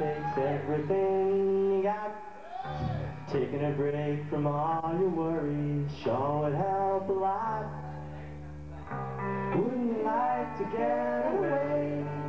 takes everything you got. Taking a break from all your worries sure would help a lot. Wouldn't like to get away.